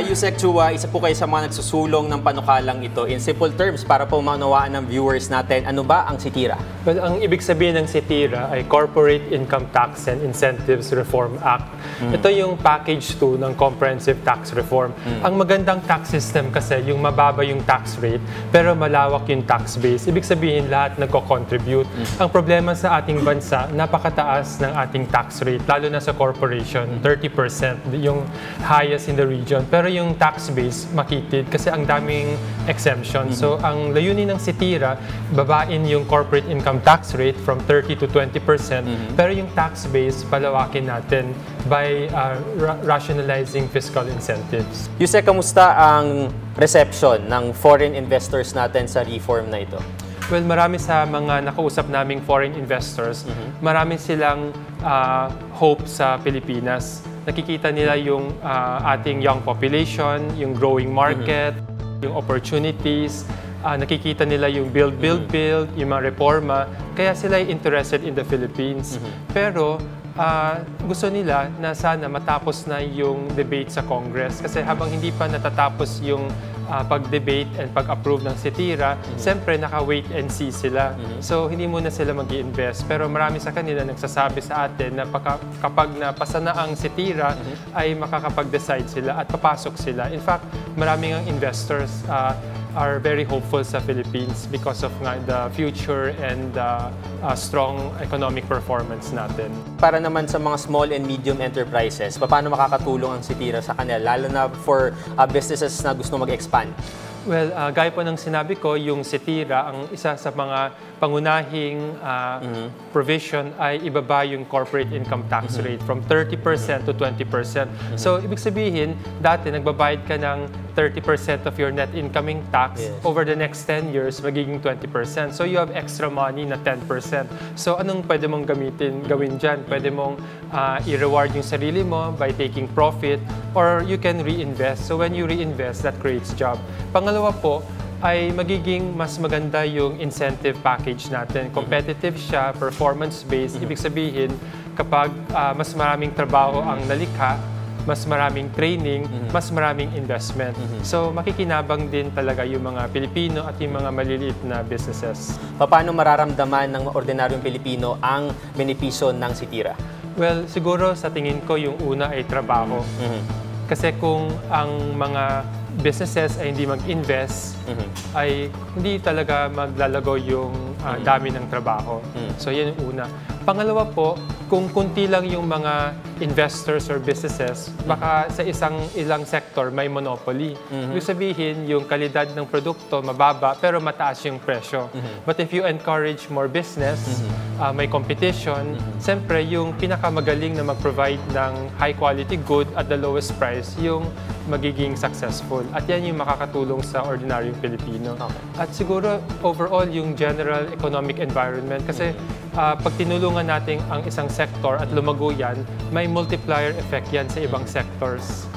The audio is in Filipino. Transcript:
Yusek Chua, isa po kayo sa mga nagsusulong ng panukalang ito. In simple terms, para po maunawaan ng viewers natin, ano ba ang sitira? Well, ang ibig sabihin ng SITIRA ay Corporate Income Tax and Incentives Reform Act. Ito yung package 2 ng Comprehensive Tax Reform. Ang magandang tax system kasi yung mababa yung tax rate pero malawak yung tax base. Ibig sabihin lahat nagko-contribute. Ang problema sa ating bansa, napakataas ng ating tax rate, lalo na sa corporation, 30%, yung highest in the region. Pero yung tax base, makitid kasi ang daming exemption. So, ang layunin ng SITIRA, babain yung corporate income tax rate from 30 to 20%, pero yung tax base, palawakin natin by uh, ra- rationalizing fiscal incentives. Yusek, kamusta ang reception ng foreign investors natin sa reform na ito? Well, marami sa mga nakausap naming foreign investors, marami silang ah, hope sa Pilipinas. Nakikita nila yung ah, ating young population, yung growing market, yung opportunities, ah, nakikita nila yung build, build, build, yung mga reforma. Kaya sila ay interested in the Philippines. Pero ah, gusto nila na sana matapos na yung debate sa Congress. Kasi habang hindi pa natatapos yung ah, pag-debate and pag-approve ng SITIRA, siyempre naka-wait and see sila. So, hindi muna sila mag invest Pero marami sa kanila nagsasabi sa atin na paka- kapag napasa na ang SITIRA, ay makakapag-decide sila at papasok sila. In fact, maraming ang investors ah, are very hopeful sa Philippines because of nga the future and the ah, strong economic performance natin. Para naman sa mga small and medium enterprises, paano makakatulong ang sitira sa kanila, lalo na for uh, businesses na gusto mag-expand? Well, uh, gaya po ng sinabi ko, yung SITIRA, ang isa sa mga pangunahing uh, provision ay ibaba yung corporate income tax rate from 30% to 20%. So, ibig sabihin, dati nagbabayad ka ng 30% of your net incoming tax. Yes. Over the next 10 years, magiging 20%. So, you have extra money na 10%. So, anong pwede mong gamitin, gawin dyan? Pwede mong uh, i-reward yung sarili mo by taking profit or you can reinvest. So, when you reinvest, that creates job. Pangalawa po, ay magiging mas maganda yung incentive package natin. Competitive siya, performance-based. Ibig sabihin, kapag ah, mas maraming trabaho ang nalikha, mas maraming training, mas maraming investment. So makikinabang din talaga yung mga Pilipino at yung mga maliliit na businesses. Paano mararamdaman ng ordinaryong Pilipino ang benepisyo ng sitira? Well, siguro sa tingin ko yung una ay trabaho. Kasi kung ang mga businesses ay hindi mag-invest, ay hindi talaga maglalago yung ah, dami ng trabaho. So yan yung una. Pangalawa po, kung kunti lang yung mga investors or businesses, baka sa isang ilang sector may monopoly. Ibig sabihin, yung kalidad ng produkto mababa pero mataas yung presyo. But if you encourage more business, ah, may competition, siyempre yung pinakamagaling na mag-provide ng high quality good at the lowest price, yung magiging successful. At yan yung makakatulong sa ordinaryong Pilipino. Okay. At siguro overall yung general economic environment kasi ah, pag tinulungan natin ang isang sector at lumago yan, may multiplier effect yan sa ibang sectors.